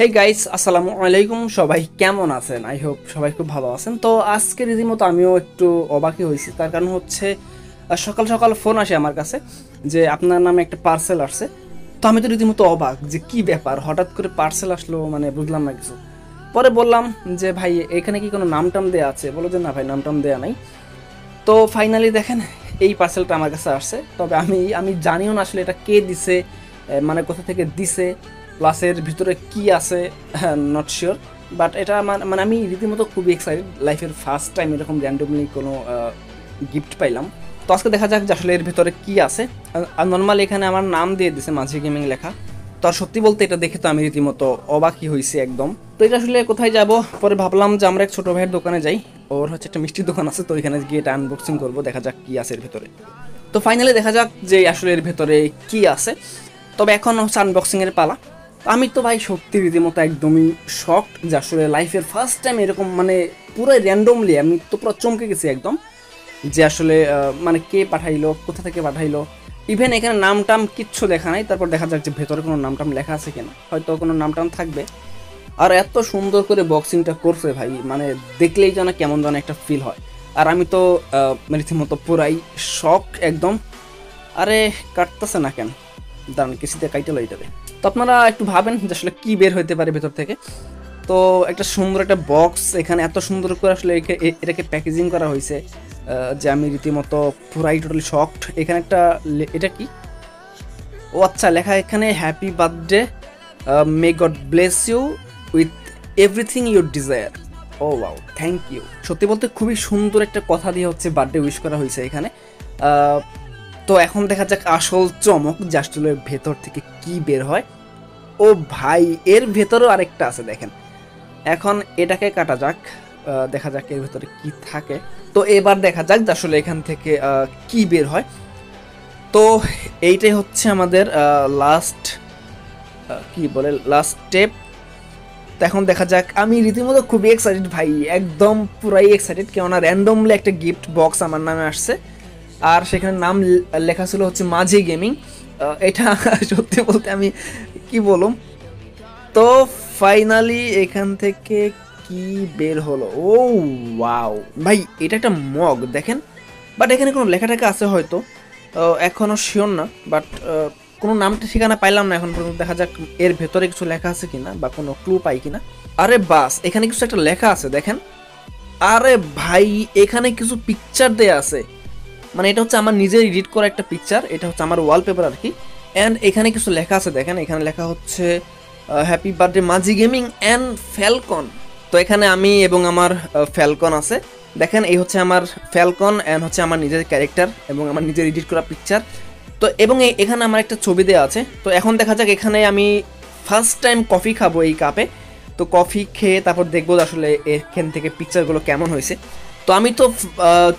Hey guys আসসালামু আলাইকুম। সবাই কেমন আছেন? আই হোপ সবাই খুব ভালো আছেন। তো আজকে রীতিমতো আমিও একটু অবাকই হয়েছি। তার কারণ হচ্ছে সকাল সকাল ফোন আসে আমার কাছে যে আপনার নামে একটা পার্সেল আসছে। তো আমি তো রীতিমতো অবাক যে কি ব্যাপার? হঠাৎ করে পার্সেল আসলো মানে বুঝলাম না কিছু। পরে বললাম যে, ভাই, এখানে কি কোনো নাম টাম দেওয়া আছে? বলো যে, না ভাই নাম টাম দেওয়া নাই। তো ফাইনালি দেখেন, এই পার্সেলটা আমার কাছে আসছে। তবে আমি আমি জানিও না আসলে এটা কে দিছে মানে কোথা থেকে দিছে। প্লাস এর ভিতরে কি আছে নট শিওর বাট এটা মানে আমি রীতিমতো খুবই এক্সাইটেড লাইফের ফার্স্ট টাইম এরকম র্যান্ডমলি কোনো গিফট পাইলাম। তো আজকে দেখা যাক যে আসলে এর ভিতরে কি আছে। আর নর্মালি এখানে আমার নাম দিয়ে দিছে মাঝি গেমিং লেখা। তো আর সত্যি বলতে এটা দেখে তো আমি রীতিমতো অবাকই হয়েছি একদম। তো এটা আসলে কোথায় যাব? পরে ভাবলাম যে আমরা এক ছোট ভাইয়ের দোকানে যাই। ওর হচ্ছে একটা মিষ্টির দোকান আছে, তো ওইখানে গিয়ে এটা আনবক্সিং করব, দেখা যাক কি আছে এর ভেতরে। তো ফাইনালি দেখা যাক যে আসলে এর ভেতরে কি আছে। তবে এখন হচ্ছে আনবক্সিং এর পালা। আমি তো ভাই সত্যি রীতিমতো একদমই শকড যে আসলে লাইফের ফার্স্ট টাইম এরকম মানে পুরো র্যান্ডমলি আমি তো পুরো চমকে গেছি একদম। যে আসলে মানে কে পাঠাইলো, কোথা থেকে পাঠাইলো ইভেন এখানে নাম টাম কিচ্ছু লেখা নাই, তারপর দেখা যাক যে ভেতরে কোনো নাম টাম লেখা আছে কিনা। হয়তো কোনো নাম টাম থাকবে। আর এত সুন্দর করে বক্সিংটা করছে ভাই মানে দেখলেই যেন কেমন যেন একটা ফিল হয়। আর আমি তো রীতিমতো পুরাই শখ একদম। আরে, কাটতেছে না কেন? দাঁড়ান, কিসিতে কাইটে লইটাবে তো আপনারা একটু ভাবেন যে আসলে কি বের হইতে পারে ভেতর থেকে। তো একটা সুন্দর একটা বক্স এখানে এত সুন্দর করে আসলে এটাকে প্যাকেজিং করা হয়েছে যে আমি রীতিমতো পুরাই টোটালি শকড এখানে একটা এটা কি? ও আচ্ছা লেখা এখানে happy birthday may God bless you with everything your desire O wow thank you সত্যি বলতে খুবই সুন্দর একটা কথা দিয়ে হচ্ছে বার্থডে উইশ করা হয়েছে এখানে। তো এখন দেখা যাক আসল চমক আসলে ভেতর থেকে কি বের হয়। ও ভাই, এর ভেতরেও আরেকটা আছে দেখেন। এখন এটাকে কাটা যাক দেখা যাক এর ভেতরে কি থাকে। তো এবার দেখা যাক আসলে এখান থেকে কি বের হয়। তো এইটাই হচ্ছে আমাদের লাস্ট কি বলে লাস্ট স্টেপ তো এখন দেখা যাক, আমি রীতিমতো খুবই এক্সাইটেড ভাই, একদম পুরাই এক্সাইটেড কেননা র্যান্ডমলি একটা গিফট বক্স আমার নামে আসছে। আর সেখানে নাম লেখা ছিল হচ্ছে মাঝি গেমিং। এটা সত্যি বলতে আমি কি বলুম তো ফাইনালি এখান থেকে কি বের হলো? ও ওয়াও। ভাই এটা একটা মগ দেখেন। বাট এখানে কোনো লেখা টেখা আছে হয়তো। আহ, এখনও শিওর না বাট কোনো নামটা ঠিকানা পাইলাম না এখন পর্যন্ত। দেখা যাক এর ভেতরে কিছু লেখা আছে কিনা বা কোনো ক্লু পাই কিনা। আরে বাস এখানে কিছু একটা লেখা আছে দেখেন। আরে ভাই এখানে কিছু পিকচার দেয়া আছে। মানে এটা হচ্ছে আমার নিজের এডিট করা একটা পিকচার এটা হচ্ছে আমার ওয়ালপেপার আর কি। অ্যান্ড এখানে কিছু লেখা আছে, দেখেন, এখানে লেখা হচ্ছে happy birthday Majhi gaming and falcon তো এখানে আমি এবং আমার ফ্যালকন আছে। দেখেন, এই হচ্ছে আমার ফ্যালকন অ্যান্ড হচ্ছে আমার নিজের ক্যারেক্টার এবং আমার নিজের এডিট করা পিকচার তো এবং এখানে আমার একটা ছবি দেওয়া আছে। তো এখন দেখা যাক, এখানে আমি ফার্স্ট টাইম কফি খাব এই কাপে তো কফি খেয়ে তারপর দেখব আসলে এখান থেকে পিকচারগুলো কেমন হয়েছে। তো আমি তো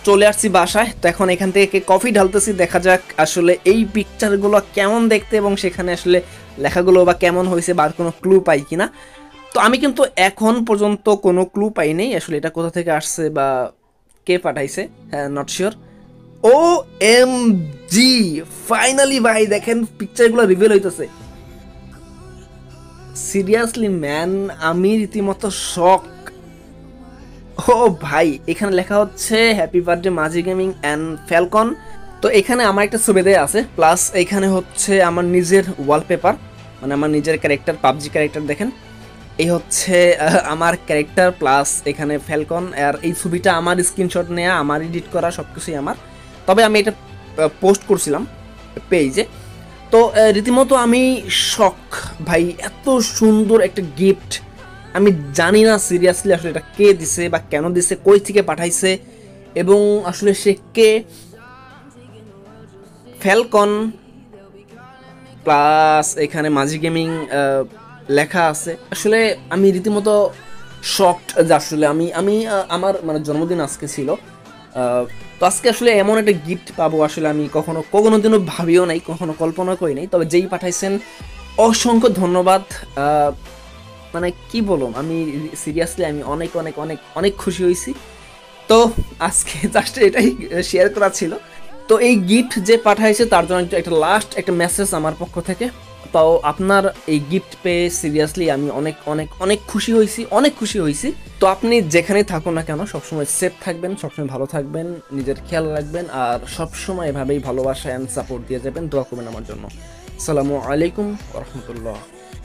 চলে আসছি বাসায়। তো এখন এখান থেকে কফি ঢালতেছি। দেখা যাক আসলে এই পিকচারগুলো কেমন দেখতে এবং সেখানে আসলে লেখাগুলো বা কেমন হয়েছে বা কোনো ক্লু পাই কিনা। তো আমি কিন্তু এখন পর্যন্ত কোনো ক্লু পাইনি আসলে এটা কোথা থেকে আসছে বা কে পাঠাইছে হ্যাঁ not sure O M G finally ভাই, দেখেন পিকচারগুলো রিভিল হইতেছে। সিরিয়াসলি ম্যান আমি রীতিমতো শক ও ভাই, এখানে লেখা হচ্ছে happy birthday Majhi gaming and falcon তো এখানে আমার একটা ছবি দেয়া আছে প্লাস এখানে হচ্ছে আমার নিজের ওয়ালপেপার মানে আমার নিজের ক্যারেক্টার পাবজি ক্যারেক্টার দেখেন। এই হচ্ছে আমার ক্যারেক্টার প্লাস এখানে ফ্যালকন আর এই ছবিটা আমার স্ক্রিনশট নেওয়া আমার এডিট করা সব কিছুই আমার। তবে আমি এটা পোস্ট করছিলাম পেজে তো রীতিমতো আমি শখ ভাই, এত সুন্দর একটা গিফট আমি জানি না সিরিয়াসলি আসলে এটা কে দিছে বা কেন দিছে, কই থেকে পাঠাইছে এবং আসলে সে কে? ফ্যালকন প্লাস এখানে মাঝি গেমিং লেখা আছে। আসলে আমি রীতিমতো শকড যে আসলে আমি আমি আমার মানে জন্মদিন আজকে ছিল। তো আজকে আসলে এমন একটা গিফট পাবো আসলে আমি কখনো কখনো দিনও ভাবিও নাই, কখনো কল্পনা করি নাই। তবে যেই পাঠাইছেন, অসংখ্য ধন্যবাদ। মানে কি বলুম আমি সিরিয়াসলি আমি অনেক অনেক অনেক অনেক খুশি হয়েছি। তো আজকে জাস্ট এটাই শেয়ার করা ছিল। তো এই গিফট যে পাঠাইছে, তার জন্য একটা লাস্ট একটা মেসেজ আমার পক্ষ থেকে। তো আপনার এই গিফট পেয়ে সিরিয়াসলি আমি অনেক অনেক অনেক খুশি হয়েছি, অনেক খুশি হয়েছি। তো আপনি যেখানেই থাকুন না কেন, সবসময় সেফ থাকবেন, সবসময় ভালো থাকবেন, নিজের খেয়াল রাখবেন, আর সবসময় এভাবেই ভালোবাসা অ্যান্ড সাপোর্ট দিয়ে যাবেন, দোয়া করবেন আমার জন্য। সালামু আলাইকুম রহমতুল্লাহ।